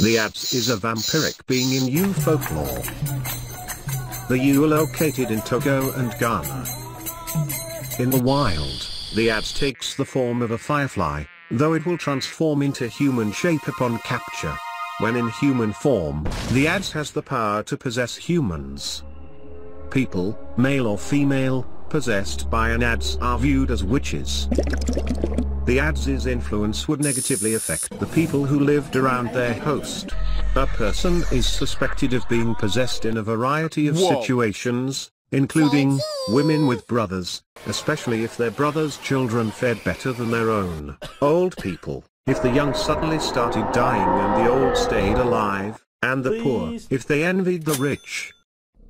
The Adze is a vampiric being in Ewe folklore. The Ewe are located in Togo and Ghana. In the wild, the Adze takes the form of a firefly, though it will transform into human shape upon capture. When in human form, the Adze has the power to possess humans. People, male or female, possessed by an Adze are viewed as witches. The Adze's influence would negatively affect the people who lived around their host. A person is suspected of being possessed in a variety of Whoa. situations, including women with brothers, especially if their brothers' children fared better than their own. Old people, if the young suddenly started dying and the old stayed alive, and the poor, if they envied the rich.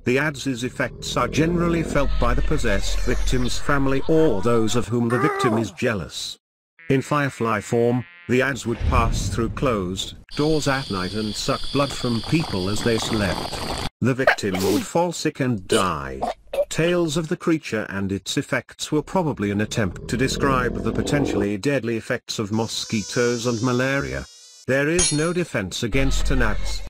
The Adze's effects are generally felt by the possessed victim's family or those of whom the victim is jealous. In firefly form, the Adze would pass through closed doors at night and suck blood from people as they slept. The victim would fall sick and die. Tales of the creature and its effects were probably an attempt to describe the potentially deadly effects of mosquitoes and malaria. There is no defense against an Adze,